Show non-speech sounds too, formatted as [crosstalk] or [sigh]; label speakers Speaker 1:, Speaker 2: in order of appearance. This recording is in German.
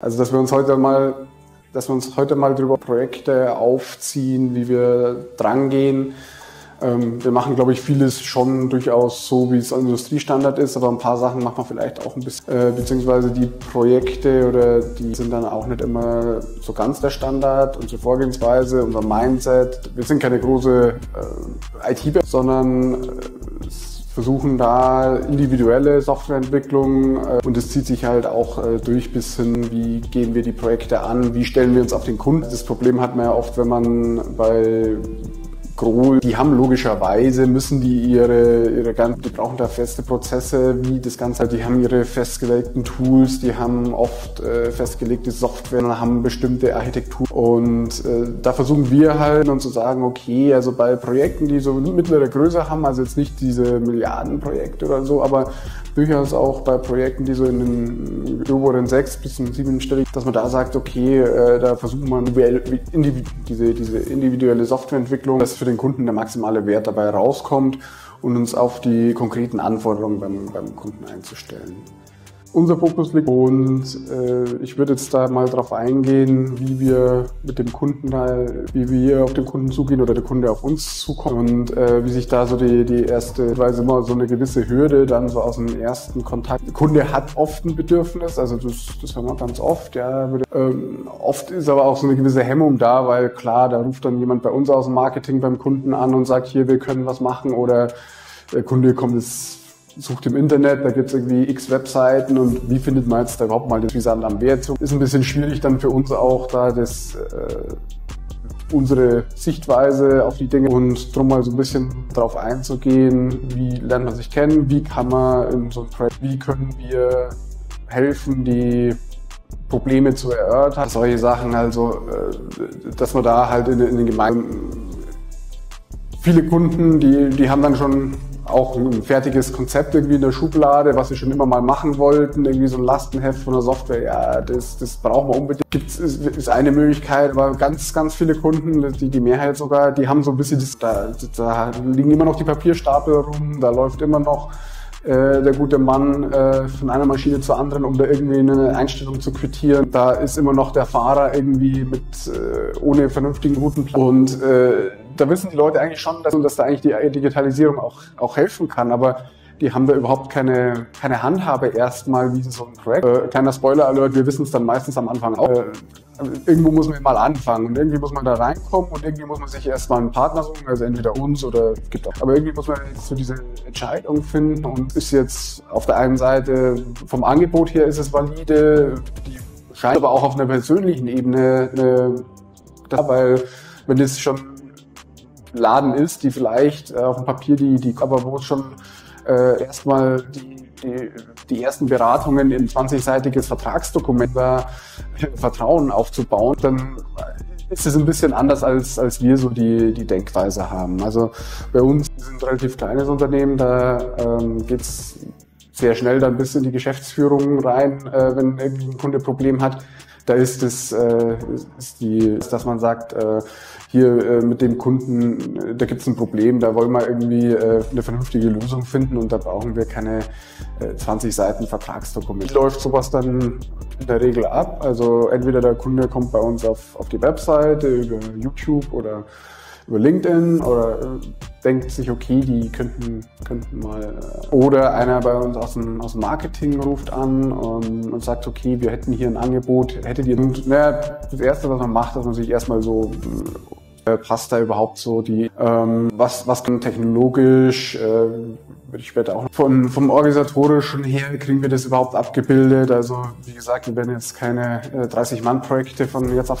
Speaker 1: Also dass wir uns heute mal, dass wir uns heute mal drüber Projekte aufziehen, wie wir drangehen. Ähm, wir machen, glaube ich, vieles schon durchaus so, wie es Industriestandard ist, aber ein paar Sachen machen wir vielleicht auch ein bisschen, äh, beziehungsweise die Projekte oder die sind dann auch nicht immer so ganz der Standard. Unsere Vorgehensweise, unser Mindset. Wir sind keine große äh, IT, sondern äh, versuchen da individuelle Softwareentwicklung äh, und es zieht sich halt auch äh, durch bis hin, wie gehen wir die Projekte an, wie stellen wir uns auf den Kunden. Das Problem hat man ja oft, wenn man bei Grohl, die haben logischerweise, müssen die ihre, ihre ganzen, die brauchen da feste Prozesse, wie das Ganze, die haben ihre festgelegten Tools, die haben oft äh, festgelegte Software, haben bestimmte Architektur. Und äh, da versuchen wir halt und zu sagen, okay, also bei Projekten, die so mittlere Größe haben, also jetzt nicht diese Milliardenprojekte oder so, aber durchaus auch bei Projekten, die so in den oberen sechs bis siebenstellig, dass man da sagt, okay, äh, da versuchen wir diese, diese individuelle Softwareentwicklung, dass für den Kunden der maximale Wert dabei rauskommt und uns auf die konkreten Anforderungen beim, beim Kunden einzustellen unser Fokus liegt. Und äh, ich würde jetzt da mal drauf eingehen, wie wir mit dem Kunden da, wie wir auf den Kunden zugehen oder der Kunde auf uns zukommt und äh, wie sich da so die, die erste, weil immer so eine gewisse Hürde dann so aus dem ersten Kontakt. Der Kunde hat oft ein Bedürfnis, also das, das hören wir ganz oft, ja. Ähm, oft ist aber auch so eine gewisse Hemmung da, weil klar, da ruft dann jemand bei uns aus dem Marketing beim Kunden an und sagt, hier, wir können was machen oder der Kunde kommt jetzt sucht im Internet, da gibt es irgendwie x Webseiten und wie findet man jetzt da überhaupt mal das Visand am Wert? Ist ein bisschen schwierig dann für uns auch da das äh, unsere Sichtweise auf die Dinge und drum mal so ein bisschen drauf einzugehen, wie lernt man sich kennen, wie kann man in so einem Projekt, wie können wir helfen, die Probleme zu erörtern, solche Sachen, also äh, dass man da halt in, in den Gemeinden viele Kunden, die, die haben dann schon auch ein fertiges Konzept irgendwie in der Schublade, was wir schon immer mal machen wollten, irgendwie so ein Lastenheft von der Software, ja, das, das brauchen wir unbedingt. Gibt's, ist, ist eine Möglichkeit, aber ganz, ganz viele Kunden, die, die Mehrheit sogar, die haben so ein bisschen, das, da, da liegen immer noch die Papierstapel rum, da läuft immer noch äh, der gute Mann äh, von einer Maschine zur anderen, um da irgendwie eine Einstellung zu quittieren. Da ist immer noch der Fahrer irgendwie mit äh, ohne vernünftigen Routenplan. Und äh, da wissen die Leute eigentlich schon, dass, dass da eigentlich die Digitalisierung auch, auch helfen kann. Aber die haben da überhaupt keine, keine Handhabe erstmal, wie so ein Projekt. Äh, kleiner Spoiler-Alert, wir wissen es dann meistens am Anfang auch. Äh, irgendwo muss man mal anfangen und irgendwie muss man da reinkommen und irgendwie muss man sich erstmal einen Partner suchen, also entweder uns oder gibt auch. Aber irgendwie muss man jetzt so diese Entscheidung finden und ist jetzt auf der einen Seite vom Angebot her ist es valide, die scheint aber auch auf einer persönlichen Ebene, äh, weil wenn es schon Laden ist, die vielleicht äh, auf dem Papier die, die aber wo schon äh, erstmal die, die, die ersten Beratungen in 20-seitiges Vertragsdokument war, [laughs] Vertrauen aufzubauen, dann ist es ein bisschen anders, als, als wir so die, die Denkweise haben. Also bei uns sind ein relativ kleines Unternehmen, da ähm, geht's sehr schnell dann bis in die Geschäftsführung rein, äh, wenn irgendwie ein Kunde Problem hat. Da ist es, äh, ist die, dass man sagt, äh, hier äh, mit dem Kunden, äh, da gibt es ein Problem, da wollen wir irgendwie äh, eine vernünftige Lösung finden und da brauchen wir keine äh, 20 Seiten Vertragsdokument. Läuft sowas dann in der Regel ab? Also entweder der Kunde kommt bei uns auf, auf die Webseite über YouTube oder über LinkedIn oder äh, denkt sich, okay, die könnten, könnten mal. Äh, oder einer bei uns aus dem, aus dem Marketing ruft an und, und sagt, okay, wir hätten hier ein Angebot, hättet ihr. Und naja, das Erste, was man macht, dass man sich erstmal so äh, passt da überhaupt so die, ähm, was, was kann technologisch, äh, würde ich später auch von, vom organisatorischen her kriegen wir das überhaupt abgebildet. Also wie gesagt, wir werden jetzt keine äh, 30-Mann-Projekte von jetzt auf